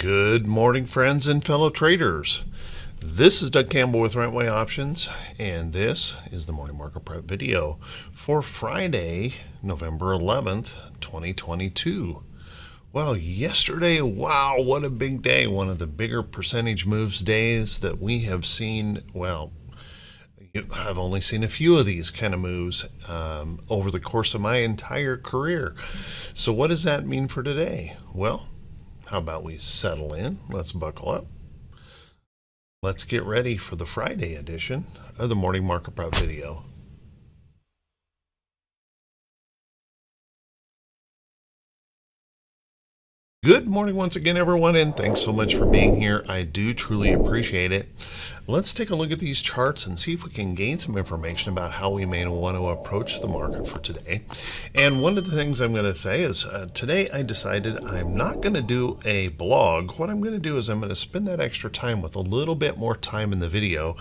Good morning, friends and fellow traders. This is Doug Campbell with Right Way Options, and this is the Morning Market Prep video for Friday, November 11th, 2022. Well, yesterday, wow, what a big day. One of the bigger percentage moves days that we have seen, well, I've only seen a few of these kind of moves um, over the course of my entire career. So, what does that mean for today? Well, how about we settle in? Let's buckle up. Let's get ready for the Friday edition of the Morning Market Prep video. Good morning once again, everyone, and thanks so much for being here. I do truly appreciate it. Let's take a look at these charts and see if we can gain some information about how we may want to approach the market for today. And one of the things I'm going to say is uh, today I decided I'm not going to do a blog. What I'm going to do is I'm going to spend that extra time with a little bit more time in the video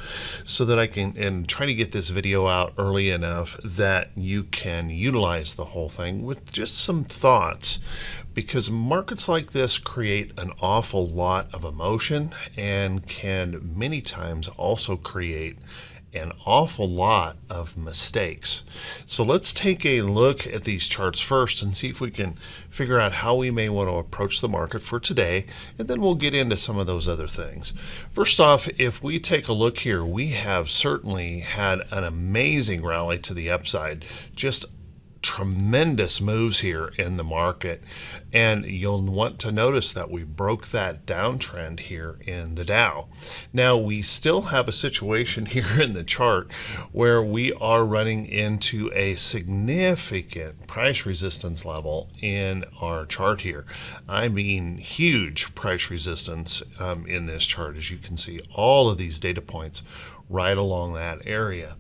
so that I can and try to get this video out early enough that you can utilize the whole thing with just some thoughts because markets like this create an awful lot of emotion and can many times also create an awful lot of mistakes. So let's take a look at these charts first and see if we can figure out how we may want to approach the market for today, and then we'll get into some of those other things. First off, if we take a look here, we have certainly had an amazing rally to the upside, just tremendous moves here in the market and you'll want to notice that we broke that downtrend here in the Dow. Now we still have a situation here in the chart where we are running into a significant price resistance level in our chart here. I mean huge price resistance um, in this chart as you can see all of these data points right along that area.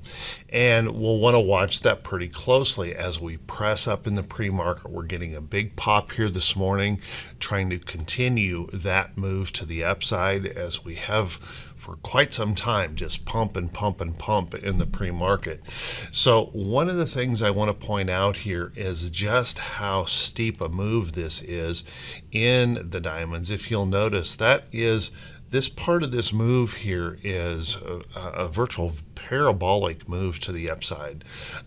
And we'll want to watch that pretty closely as we press up in the pre-market. We're getting a big pop here this morning, trying to continue that move to the upside as we have for quite some time, just pump and pump and pump in the pre-market. So one of the things I want to point out here is just how steep a move this is in the diamonds. If you'll notice, that is this part of this move here is a, a virtual parabolic move to the upside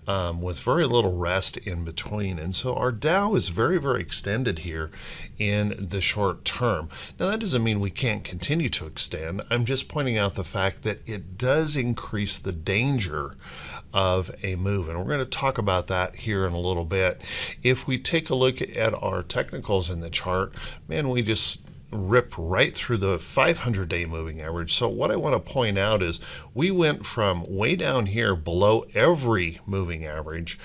um, with very little rest in between. And so our Dow is very, very extended here in the short term. Now, that doesn't mean we can't continue to extend. I'm just pointing out the fact that it does increase the danger of a move. And we're going to talk about that here in a little bit. If we take a look at our technicals in the chart, man, we just ripped right through the 500 day moving average. So what I want to point out is we went from way down here below every moving average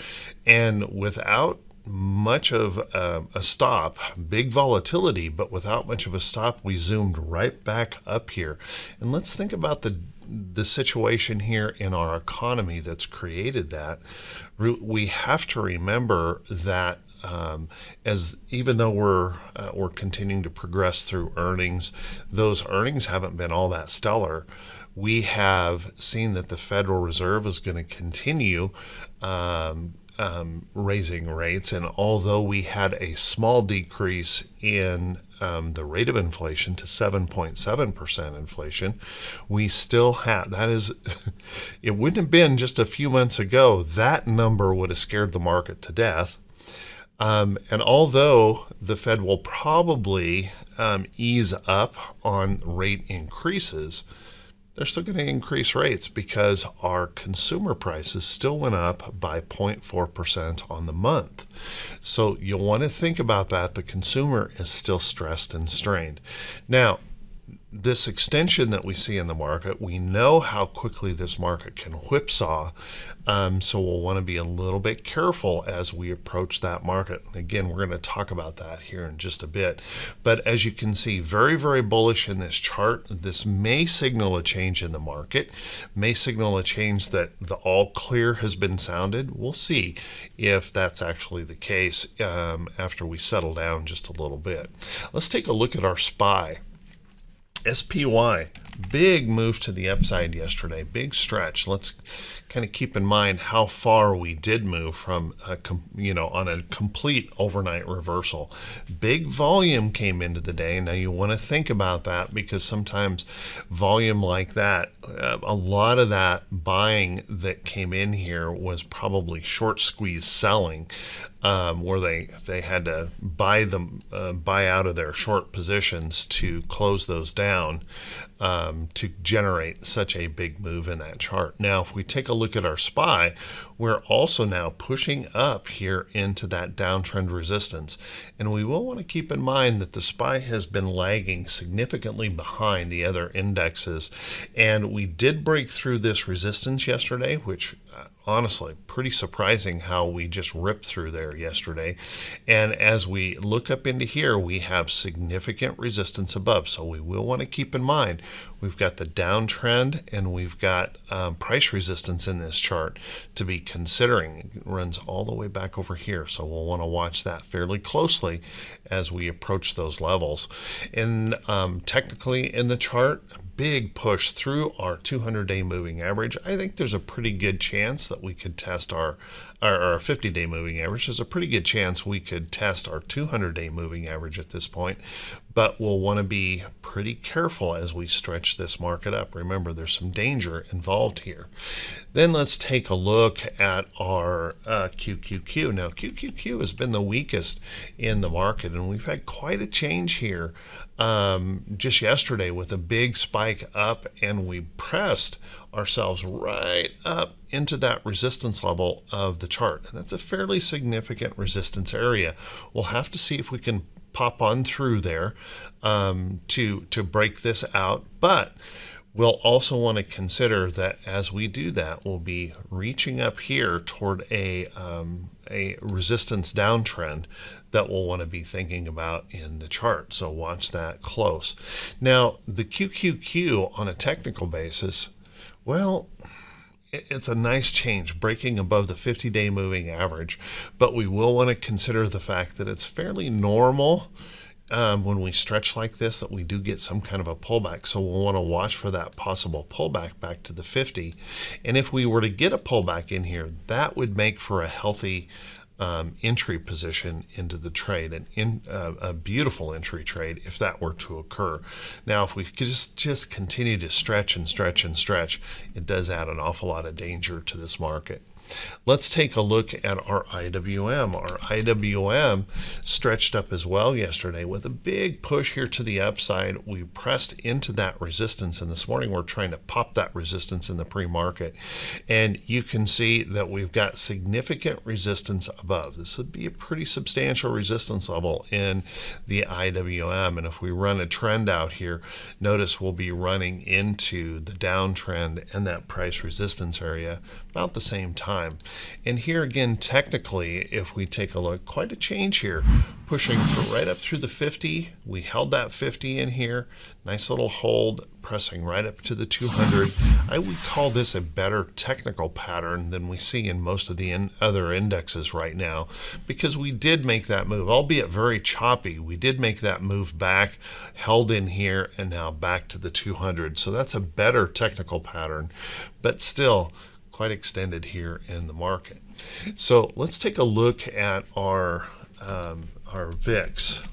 and without much of a, a, stop, big volatility, but without much of a stop, we zoomed right back up here. And let's think about the the situation here in our economy that's created that. We have to remember that um, as even though we're uh, we're continuing to progress through earnings, those earnings haven't been all that stellar. We have seen that the Federal Reserve is going to continue um, um, raising rates, and although we had a small decrease in um, the rate of inflation to 7.7% inflation, we still have that is, it wouldn't have been just a few months ago, that number would have scared the market to death. Um, and although the Fed will probably um, ease up on rate increases, they're still going to increase rates because our consumer prices still went up by 0.4% on the month. So you'll want to think about that. The consumer is still stressed and strained. Now, this extension that we see in the market, we know how quickly this market can whipsaw. Um, so we'll want to be a little bit careful as we approach that market. Again, we're going to talk about that here in just a bit. But as you can see, very, very bullish in this chart. This may signal a change in the market, may signal a change that the all clear has been sounded. We'll see if that's actually the case um, after we settle down just a little bit. Let's take a look at our SPY. SPY, big move to the upside yesterday, big stretch. Let's kind of keep in mind how far we did move from, a, you know, on a complete overnight reversal. Big volume came into the day. Now you want to think about that because sometimes volume like that, uh, a lot of that buying that came in here was probably short squeeze selling um, where they they had to buy them uh, buy out of their short positions to close those down um, to generate such a big move in that chart. Now, if we take a look at our SPY, we're also now pushing up here into that downtrend resistance, and we will want to keep in mind that the SPY has been lagging significantly behind the other indexes, and we did break through this resistance yesterday, which honestly pretty surprising how we just ripped through there yesterday. And as we look up into here, we have significant resistance above. So we will want to keep in mind we've got the downtrend and we've got um, price resistance in this chart to be considering. It runs all the way back over here. So we'll want to watch that fairly closely as we approach those levels. And um, technically in the chart, big push through our 200 day moving average. I think there's a pretty good chance that we could test our, our, our 50 day moving average. There's a pretty good chance we could test our 200 day moving average at this point, but we'll want to be pretty careful as we stretch this market up. Remember, there's some danger involved here. Then let's take a look at our uh, QQQ. Now, QQQ has been the weakest in the market, and we've had quite a change here um, just yesterday with a big spike up, and we pressed ourselves right up into that resistance level of the chart. And that's a fairly significant resistance area. We'll have to see if we can pop on through there um, to, to break this out. But We'll also want to consider that as we do that, we'll be reaching up here toward a, um, a resistance downtrend that we'll want to be thinking about in the chart. So watch that close. Now, the QQQ on a technical basis, well, it's a nice change, breaking above the 50 day moving average, but we will want to consider the fact that it's fairly normal um, when we stretch like this that we do get some kind of a pullback. So we'll want to watch for that possible pullback back to the 50. And if we were to get a pullback in here, that would make for a healthy um, entry position into the trade, and in, uh, a beautiful entry trade if that were to occur. Now, if we could just just continue to stretch and stretch and stretch, it does add an awful lot of danger to this market. Let's take a look at our IWM. Our IWM stretched up as well yesterday with a big push here to the upside. We pressed into that resistance, and this morning we're trying to pop that resistance in the pre-market. And you can see that we've got significant resistance above. This would be a pretty substantial resistance level in the IWM. And if we run a trend out here, notice we'll be running into the downtrend and that price resistance area about the same time. And here again, technically, if we take a look, quite a change here, pushing right up through the 50. We held that 50 in here. Nice little hold, pressing right up to the 200. I would call this a better technical pattern than we see in most of the in other indexes right now because we did make that move, albeit very choppy. We did make that move back, held in here, and now back to the 200. So that's a better technical pattern, but still, quite extended here in the market. So let's take a look at our, um, our VIX.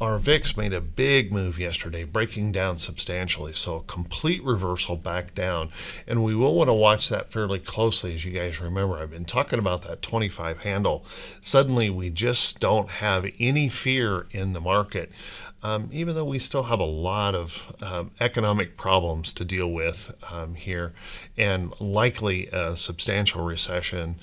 Our VIX made a big move yesterday, breaking down substantially. So a complete reversal back down. And we will want to watch that fairly closely. As you guys remember, I've been talking about that 25 handle. Suddenly, we just don't have any fear in the market um, even though we still have a lot of um, economic problems to deal with um, here and likely a substantial recession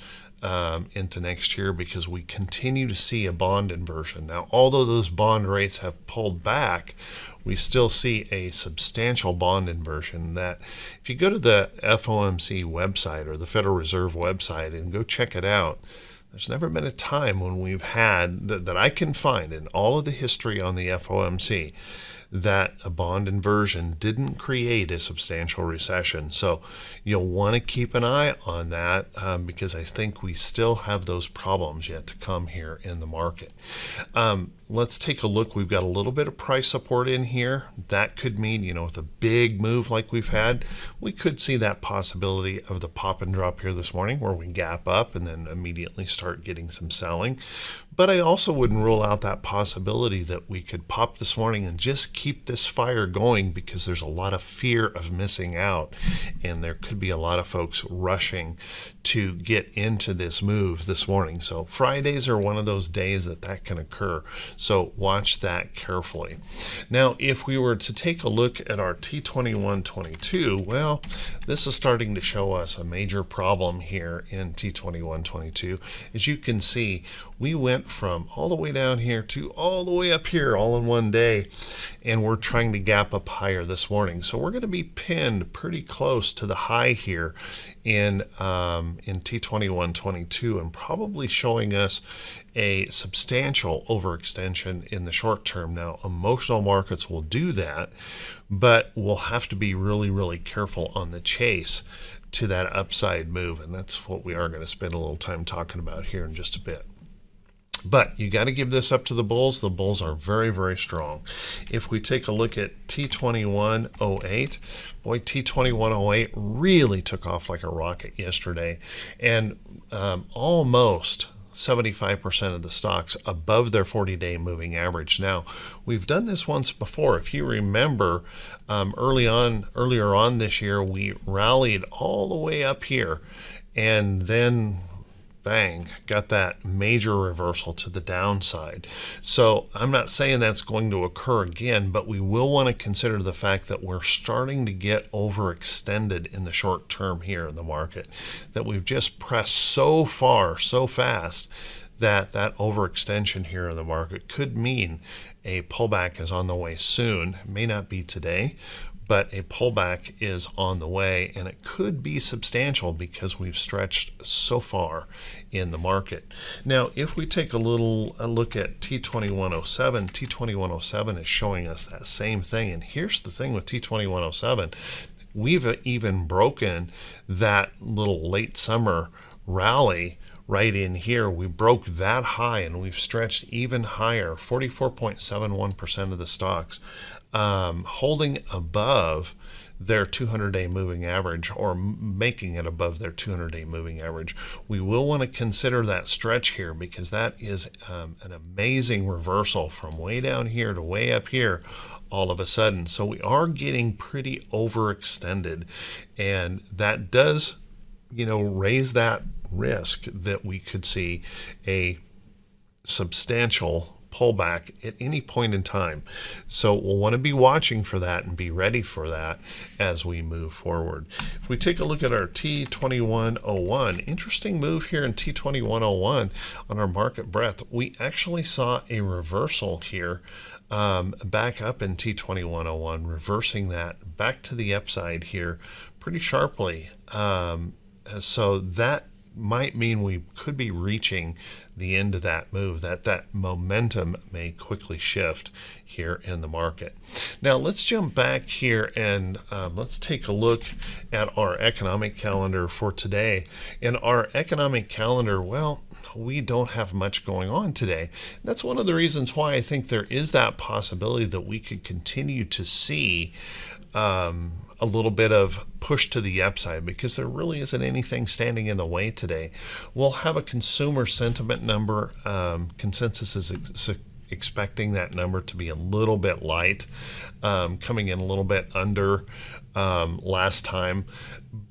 um, into next year because we continue to see a bond inversion. Now, although those bond rates have pulled back, we still see a substantial bond inversion that if you go to the FOMC website or the Federal Reserve website and go check it out, there's never been a time when we've had that, that I can find in all of the history on the FOMC that a bond inversion didn't create a substantial recession. So you'll want to keep an eye on that um, because I think we still have those problems yet to come here in the market. Um, let's take a look. We've got a little bit of price support in here. That could mean, you know, with a big move like we've had, we could see that possibility of the pop and drop here this morning where we gap up and then immediately start getting some selling. But I also wouldn't rule out that possibility that we could pop this morning and just keep this fire going because there's a lot of fear of missing out. And there could be a lot of folks rushing to get into this move this morning. So Fridays are one of those days that that can occur. So watch that carefully. Now, if we were to take a look at our T2122, well, this is starting to show us a major problem here in T2122. As you can see, we went from all the way down here to all the way up here all in one day, and we're trying to gap up higher this morning. So we're going to be pinned pretty close to the high here in um, in T2122 and probably showing us a substantial overextension in the short term. Now, emotional markets will do that, but we'll have to be really, really careful on the chase to that upside move, and that's what we are going to spend a little time talking about here in just a bit. But you got to give this up to the bulls. The bulls are very, very strong. If we take a look at T2108, boy, T2108 really took off like a rocket yesterday and um, almost 75% of the stocks above their 40-day moving average. Now, we've done this once before. If you remember, um, early on, earlier on this year, we rallied all the way up here, and then bang, got that major reversal to the downside. So I'm not saying that's going to occur again, but we will want to consider the fact that we're starting to get overextended in the short term here in the market, that we've just pressed so far, so fast that that overextension here in the market could mean a pullback is on the way soon. It may not be today, but a pullback is on the way and it could be substantial because we've stretched so far in the market. Now, if we take a little a look at T2107, T2107 is showing us that same thing. And here's the thing with T2107, we've even broken that little late summer rally right in here. We broke that high and we've stretched even higher, 44.71% of the stocks um, holding above their 200 day moving average or making it above their 200 day moving average. We will want to consider that stretch here because that is um, an amazing reversal from way down here to way up here all of a sudden. So we are getting pretty overextended and that does, you know, raise that risk that we could see a substantial pullback at any point in time. So we'll want to be watching for that and be ready for that as we move forward. If we take a look at our T2101, interesting move here in T2101 on our market breadth. We actually saw a reversal here um, back up in T2101, reversing that back to the upside here pretty sharply. Um, so that might mean we could be reaching the end of that move, that that momentum may quickly shift here in the market. Now let's jump back here and um, let's take a look at our economic calendar for today. In our economic calendar, well, we don't have much going on today. That's one of the reasons why I think there is that possibility that we could continue to see um, a little bit of push to the upside because there really isn't anything standing in the way today. We'll have a consumer sentiment number. Um, consensus is ex expecting that number to be a little bit light, um, coming in a little bit under um, last time.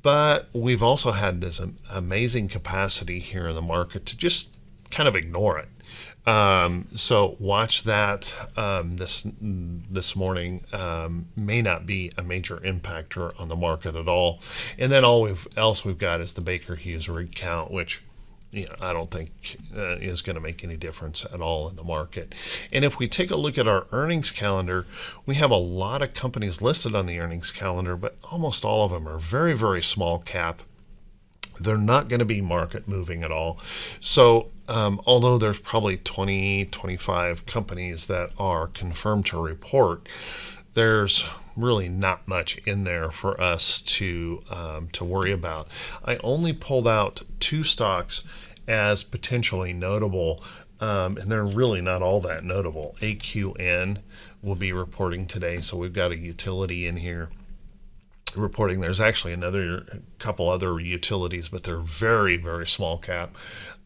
But we've also had this amazing capacity here in the market to just kind of ignore it. Um, so watch that um, this this morning. Um, may not be a major impactor on the market at all. And then all we've, else we've got is the Baker Hughes rig count, which you know, I don't think uh, is going to make any difference at all in the market. And if we take a look at our earnings calendar, we have a lot of companies listed on the earnings calendar, but almost all of them are very, very small cap they're not going to be market moving at all. So, um, although there's probably 20, 25 companies that are confirmed to report, there's really not much in there for us to um, to worry about. I only pulled out two stocks as potentially notable, um, and they're really not all that notable. AQN will be reporting today, so we've got a utility in here reporting there's actually another couple other utilities, but they're very, very small cap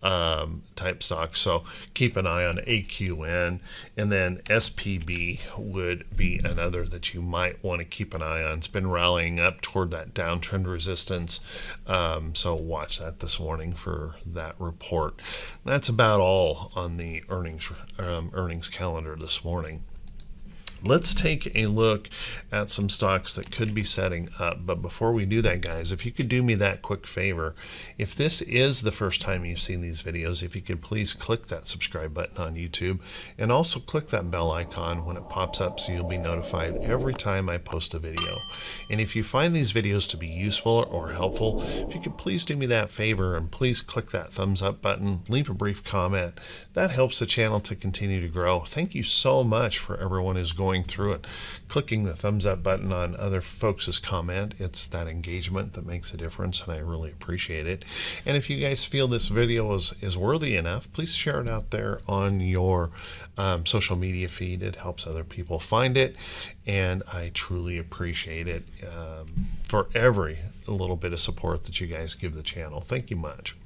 um, type stocks. So keep an eye on AQN. And then SPB would be another that you might want to keep an eye on. It's been rallying up toward that downtrend resistance. Um, so watch that this morning for that report. That's about all on the earnings um, earnings calendar this morning. Let's take a look at some stocks that could be setting up. But before we do that, guys, if you could do me that quick favor, if this is the first time you've seen these videos, if you could please click that subscribe button on YouTube and also click that bell icon when it pops up so you'll be notified every time I post a video. And if you find these videos to be useful or helpful, if you could please do me that favor and please click that thumbs up button, leave a brief comment. That helps the channel to continue to grow. Thank you so much for everyone who's going going through it, clicking the thumbs up button on other folks' comment. It's that engagement that makes a difference, and I really appreciate it. And if you guys feel this video is, is worthy enough, please share it out there on your um, social media feed. It helps other people find it, and I truly appreciate it um, for every little bit of support that you guys give the channel. Thank you much.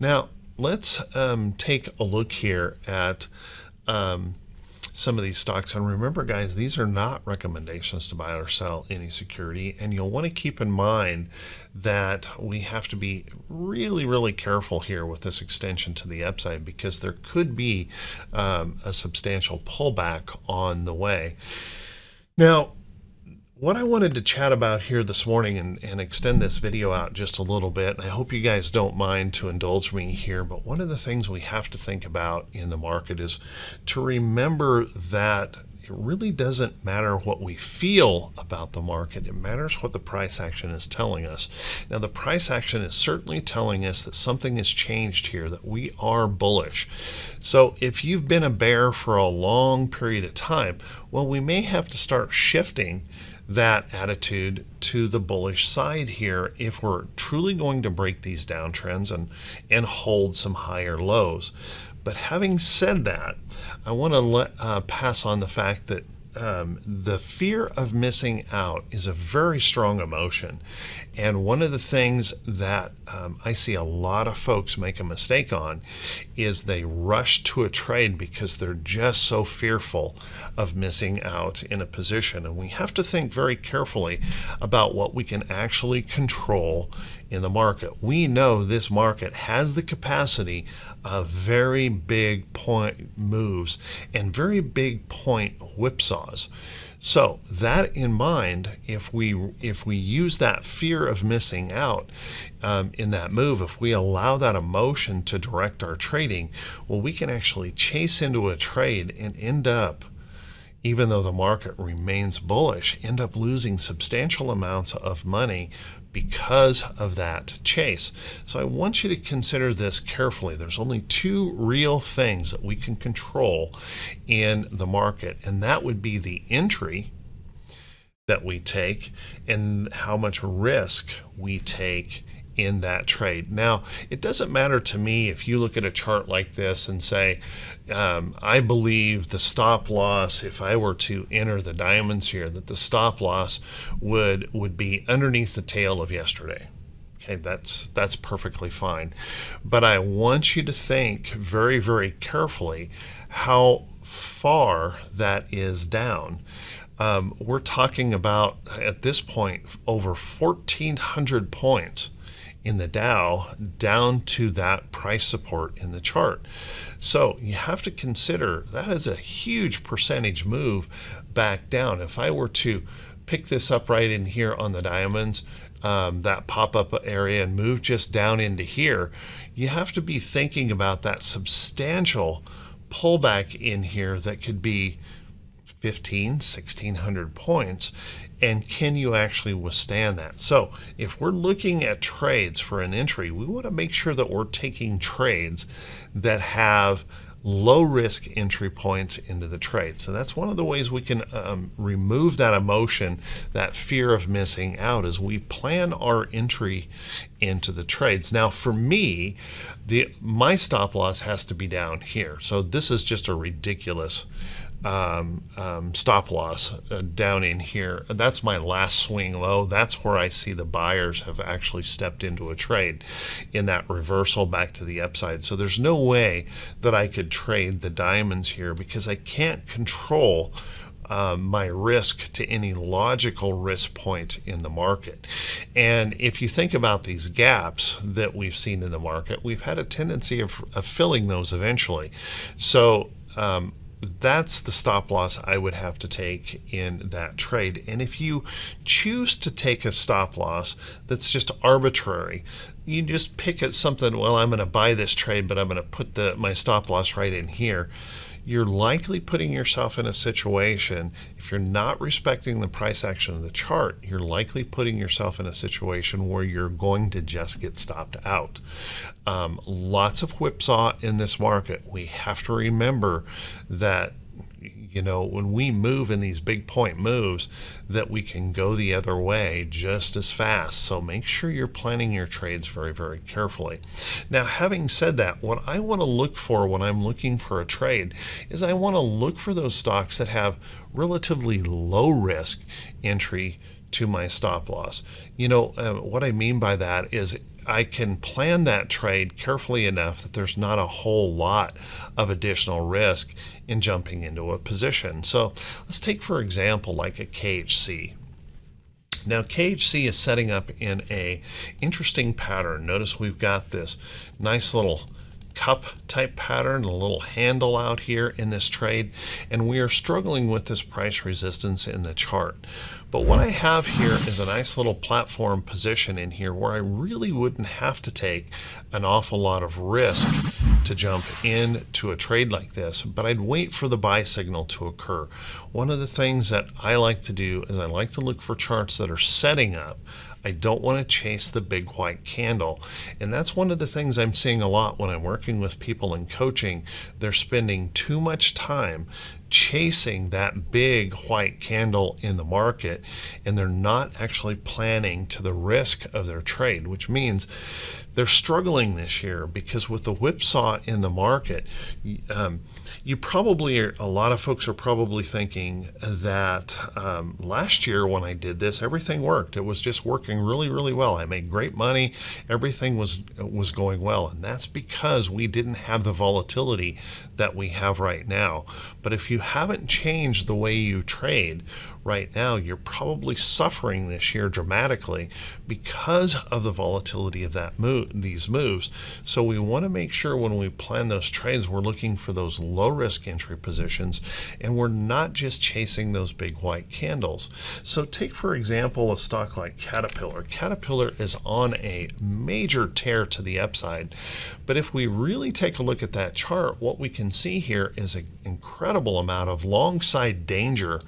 Now, let's um, take a look here at um, some of these stocks. And remember, guys, these are not recommendations to buy or sell any security. And you'll want to keep in mind that we have to be really, really careful here with this extension to the upside because there could be um, a substantial pullback on the way. Now, what I wanted to chat about here this morning and, and, extend this video out just a little bit, I hope you guys don't mind to indulge me here, but one of the things we have to think about in the market is to remember that it really doesn't matter what we feel about the market. It matters what the price action is telling us. Now, the price action is certainly telling us that something has changed here, that we are bullish. So, if you've been a bear for a long period of time, well, we may have to start shifting that attitude to the bullish side here if we're truly going to break these downtrends and, and hold some higher lows. But having said that, I want to let, uh, pass on the fact that um, the fear of missing out is a very strong emotion. And one of the things that um, I see a lot of folks make a mistake on is they rush to a trade because they're just so fearful of missing out in a position. And we have to think very carefully about what we can actually control in the market. We know this market has the capacity of very big point moves and very big point whipsaws. So that in mind, if we if we use that fear of missing out um, in that move, if we allow that emotion to direct our trading, well, we can actually chase into a trade and end up, even though the market remains bullish, end up losing substantial amounts of money because of that chase. So I want you to consider this carefully. There's only two real things that we can control in the market, and that would be the entry that we take and how much risk we take in that trade. Now, it doesn't matter to me if you look at a chart like this and say, um, I believe the stop loss, if I were to enter the diamonds here, that the stop loss would, would be underneath the tail of yesterday. Okay, that's that's perfectly fine. But I want you to think very, very carefully how far that is down. Um, we're talking about at this point over 1,400 points in the Dow down to that price support in the chart. So you have to consider that is a huge percentage move back down. If I were to pick this up right in here on the diamonds, um, that pop-up area and move just down into here, you have to be thinking about that substantial pullback in here that could be 15, 1600 points, and can you actually withstand that? So, if we're looking at trades for an entry, we want to make sure that we're taking trades that have low risk entry points into the trade. So that's one of the ways we can um, remove that emotion, that fear of missing out as we plan our entry into the trades. Now for me, the my stop loss has to be down here. So this is just a ridiculous um, um, stop loss uh, down in here. That's my last swing low. That's where I see the buyers have actually stepped into a trade in that reversal back to the upside. So there's no way that I could trade the diamonds here because I can't control uh, my risk to any logical risk point in the market. And if you think about these gaps that we've seen in the market, we've had a tendency of, of filling those eventually. So um, that's the stop loss I would have to take in that trade. And if you choose to take a stop loss that's just arbitrary, you just pick at something, well, I'm going to buy this trade, but I'm going to put the, my stop loss right in here you're likely putting yourself in a situation, if you're not respecting the price action of the chart, you're likely putting yourself in a situation where you're going to just get stopped out. Um, lots of whipsaw in this market. We have to remember that you know, when we move in these big point moves, that we can go the other way just as fast. So make sure you're planning your trades very, very carefully. Now, having said that, what I want to look for when I'm looking for a trade is I want to look for those stocks that have relatively low risk entry to my stop loss. You know, uh, what I mean by that is I can plan that trade carefully enough that there's not a whole lot of additional risk in jumping into a position. So let's take, for example, like a KHC. Now KHC is setting up in a interesting pattern. Notice we've got this nice little cup type pattern, a little handle out here in this trade, and we are struggling with this price resistance in the chart. But what I have here is a nice little platform position in here where I really wouldn't have to take an awful lot of risk to jump into a trade like this, but I'd wait for the buy signal to occur. One of the things that I like to do is I like to look for charts that are setting up. I don't want to chase the big white candle. And that's one of the things I'm seeing a lot when I'm working with people in coaching. They're spending too much time chasing that big white candle in the market and they're not actually planning to the risk of their trade, which means they're struggling this year because with the whipsaw in the market, um, you probably are, a lot of folks are probably thinking that um, last year when I did this, everything worked. It was just working really, really well. I made great money. Everything was was going well, and that's because we didn't have the volatility that we have right now. But if you haven't changed the way you trade right now, you're probably suffering this year dramatically because of the volatility of that move, these moves. So we want to make sure when we plan those trades, we're looking for those low risk entry positions and we're not just chasing those big white candles. So take for example a stock like Caterpillar. Caterpillar is on a major tear to the upside, but if we really take a look at that chart, what we can see here is an incredible amount of long side danger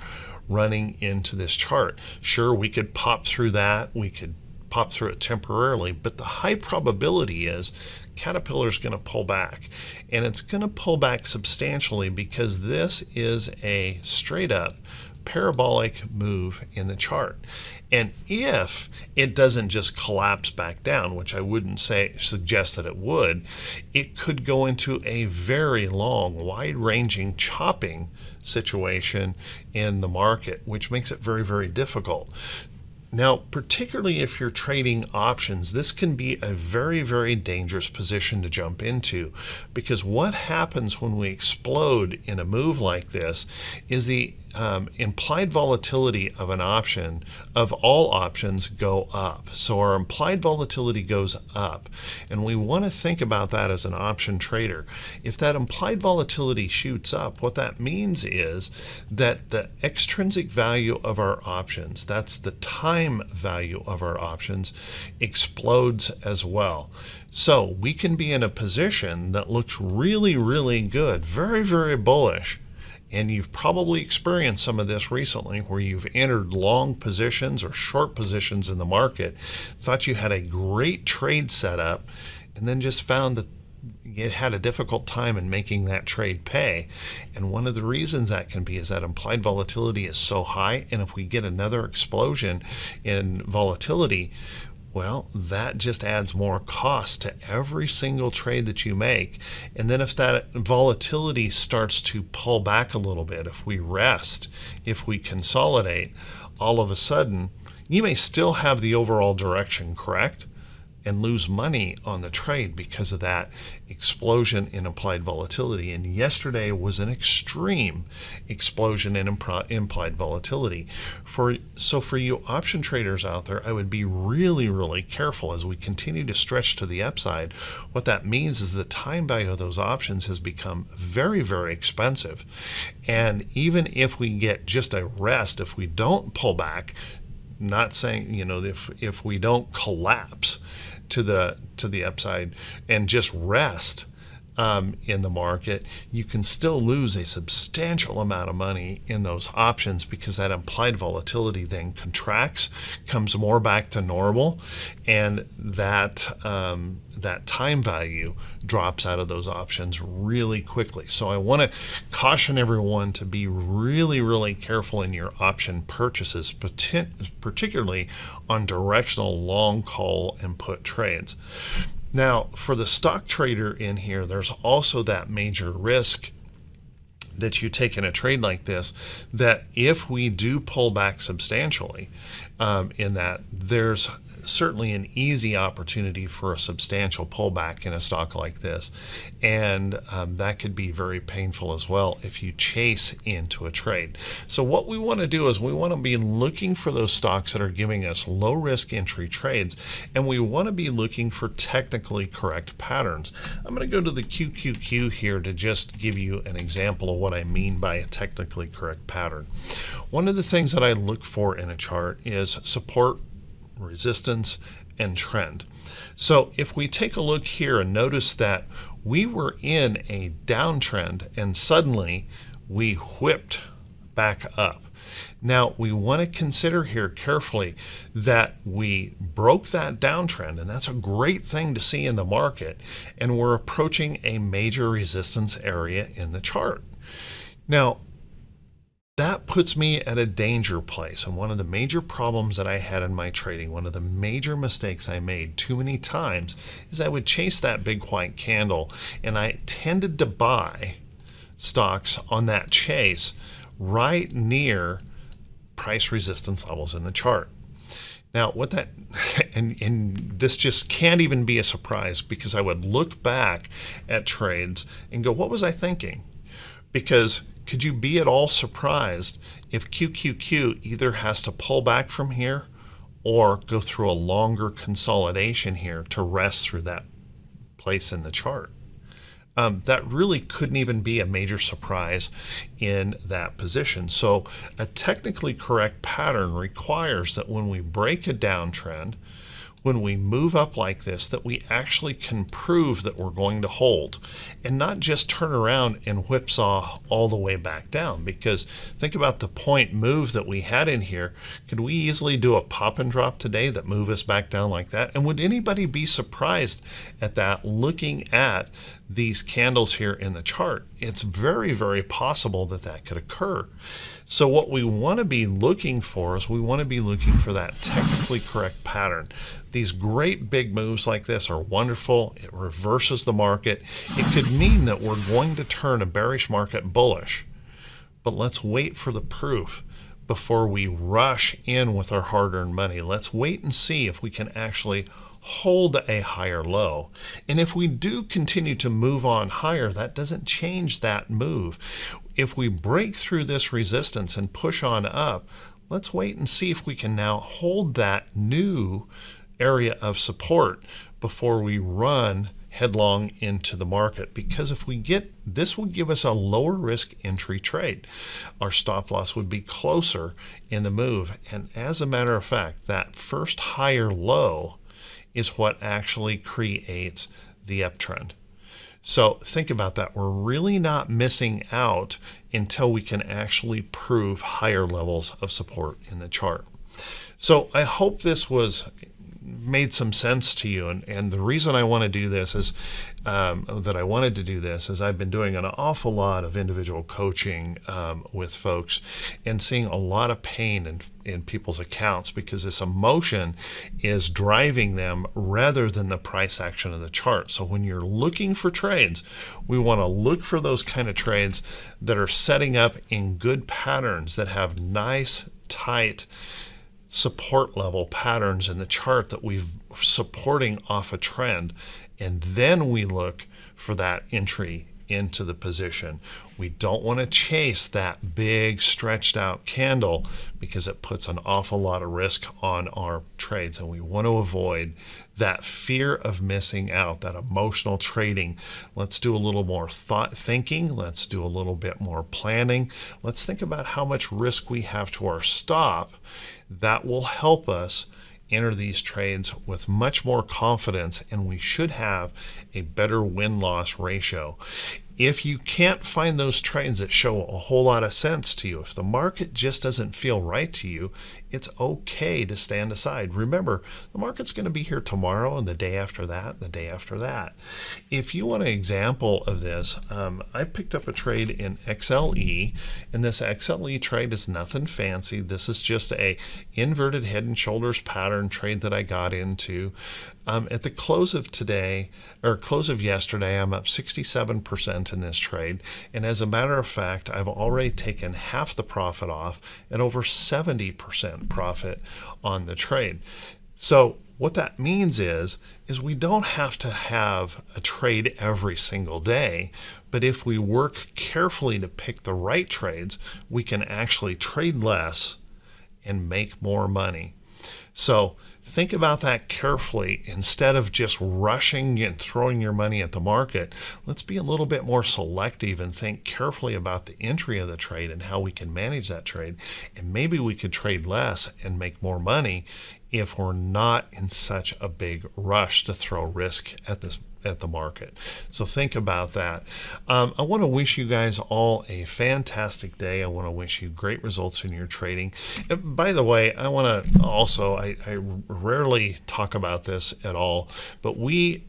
running into this chart. Sure, we could pop through that, we could pop through it temporarily, but the high probability is Caterpillar is going to pull back. And it's going to pull back substantially because this is a straight up parabolic move in the chart. And if it doesn't just collapse back down, which I wouldn't say suggest that it would, it could go into a very long, wide-ranging chopping situation in the market, which makes it very, very difficult. Now, particularly if you're trading options, this can be a very, very dangerous position to jump into because what happens when we explode in a move like this is the um, implied volatility of an option, of all options, go up. So our implied volatility goes up. And we want to think about that as an option trader. If that implied volatility shoots up, what that means is that the extrinsic value of our options, that's the time value of our options, explodes as well. So we can be in a position that looks really, really good, very, very bullish And you've probably experienced some of this recently where you've entered long positions or short positions in the market, thought you had a great trade setup, and then just found that it had a difficult time in making that trade pay. And one of the reasons that can be is that implied volatility is so high. And if we get another explosion in volatility, well, that just adds more cost to every single trade that you make. And then if that volatility starts to pull back a little bit, if we rest, if we consolidate, all of a sudden, you may still have the overall direction correct, and lose money on the trade because of that explosion in implied volatility. And yesterday was an extreme explosion in implied volatility. For so for you option traders out there, I would be really really careful as we continue to stretch to the upside. What that means is the time value of those options has become very very expensive. And even if we get just a rest, if we don't pull back, not saying you know if if we don't collapse to the to the upside and just rest um, in the market, you can still lose a substantial amount of money in those options because that implied volatility then contracts, comes more back to normal, and that um, that time value drops out of those options really quickly. So I want to caution everyone to be really, really careful in your option purchases, particularly on directional long call and put trades. Now, for the stock trader in here, there's also that major risk that you take in a trade like this that if we do pull back substantially um, in that, there's certainly an easy opportunity for a substantial pullback in a stock like this. And um, that could be very painful as well if you chase into a trade. So, what we want to do is we want to be looking for those stocks that are giving us low risk entry trades, and we want to be looking for technically correct patterns. I'm going to go to the QQQ here to just give you an example of what I mean by a technically correct pattern. One of the things that I look for in a chart is support resistance, and trend. So if we take a look here and notice that we were in a downtrend and suddenly we whipped back up. Now we want to consider here carefully that we broke that downtrend and that's a great thing to see in the market and we're approaching a major resistance area in the chart. Now that puts me at a danger place. And one of the major problems that I had in my trading, one of the major mistakes I made too many times, is I would chase that big white candle and I tended to buy stocks on that chase right near price resistance levels in the chart. Now, what that, and, and this just can't even be a surprise because I would look back at trades and go, what was I thinking? Because could you be at all surprised if QQQ either has to pull back from here or go through a longer consolidation here to rest through that place in the chart? Um, that really couldn't even be a major surprise in that position. So a technically correct pattern requires that when we break a downtrend, when we move up like this that we actually can prove that we're going to hold and not just turn around and whipsaw all the way back down. Because think about the point move that we had in here. Could we easily do a pop and drop today that move us back down like that? And would anybody be surprised at that looking at these candles here in the chart? It's very very possible that that could occur so what we want to be looking for is we want to be looking for that technically correct pattern. These great big moves like this are wonderful. It reverses the market. It could mean that we're going to turn a bearish market bullish. But let's wait for the proof before we rush in with our hard-earned money. Let's wait and see if we can actually hold a higher low. And if we do continue to move on higher, that doesn't change that move. If we break through this resistance and push on up, let's wait and see if we can now hold that new area of support before we run headlong into the market. Because if we get this would give us a lower risk entry trade. Our stop loss would be closer in the move. And as a matter of fact that first higher low is what actually creates the uptrend. So think about that. We're really not missing out until we can actually prove higher levels of support in the chart. So I hope this was made some sense to you. And, and the reason I want to do this is um, that I wanted to do this is I've been doing an awful lot of individual coaching um, with folks and seeing a lot of pain in, in people's accounts because this emotion is driving them rather than the price action of the chart. So when you're looking for trades, we want to look for those kind of trades that are setting up in good patterns that have nice, tight, support level patterns in the chart that we've supporting off a trend and then we look for that entry into the position. We don't want to chase that big stretched out candle because it puts an awful lot of risk on our trades and we want to avoid that fear of missing out, that emotional trading. Let's do a little more thought thinking, let's do a little bit more planning. Let's think about how much risk we have to our stop. That will help us enter these trades with much more confidence and we should have a better win loss ratio. If you can't find those trades that show a whole lot of sense to you, if the market just doesn't feel right to you, it's okay to stand aside. Remember, the market's going to be here tomorrow and the day after that, the day after that. If you want an example of this, um, I picked up a trade in XLE, and this XLE trade is nothing fancy. This is just a inverted head and shoulders pattern trade that I got into. Um, at the close of today, or close of yesterday, I'm up 67% in this trade. And as a matter of fact, I've already taken half the profit off and over 70% profit on the trade. So what that means is is we don't have to have a trade every single day, but if we work carefully to pick the right trades, we can actually trade less and make more money. So think about that carefully instead of just rushing and throwing your money at the market. Let's be a little bit more selective and think carefully about the entry of the trade and how we can manage that trade. And maybe we could trade less and make more money if we're not in such a big rush to throw risk at this at the market. So think about that. Um, I want to wish you guys all a fantastic day. I want to wish you great results in your trading. And by the way, I want to also, I, I rarely talk about this at all, but we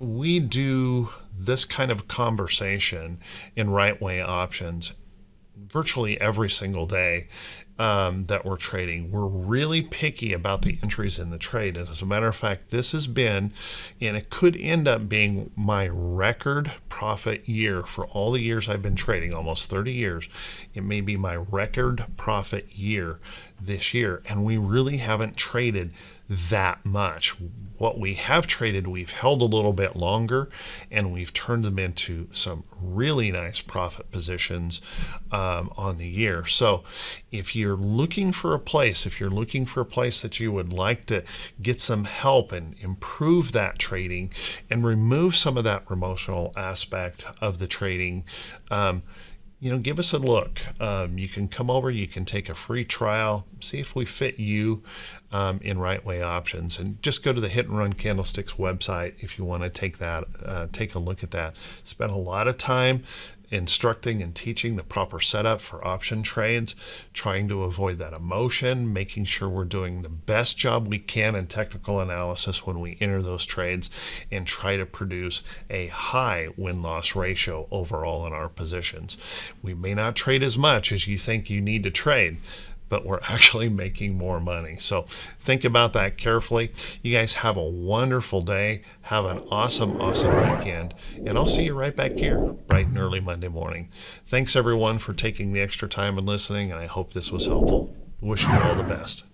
we do this kind of conversation in right way options virtually every single day um, that we're trading. We're really picky about the entries in the trade. And as a matter of fact, this has been, and it could end up being my record profit year for all the years I've been trading, almost 30 years. It may be my record profit year this year. And we really haven't traded that much. What we have traded, we've held a little bit longer and we've turned them into some really nice profit positions um, on the year. So, if you're looking for a place, if you're looking for a place that you would like to get some help and improve that trading and remove some of that emotional aspect of the trading, um, you know, give us a look. Um, you can come over, you can take a free trial, see if we fit you um, in right way options, and just go to the Hit and Run Candlesticks website if you want to take that, uh, take a look at that. Spend a lot of time instructing and teaching the proper setup for option trades, trying to avoid that emotion, making sure we're doing the best job we can in technical analysis when we enter those trades, and try to produce a high win loss ratio overall in our positions. We may not trade as much as you think you need to trade but we're actually making more money. So think about that carefully. You guys have a wonderful day. Have an awesome, awesome weekend. And I'll see you right back here, bright and early Monday morning. Thanks everyone for taking the extra time and listening, and I hope this was helpful. Wish you all the best.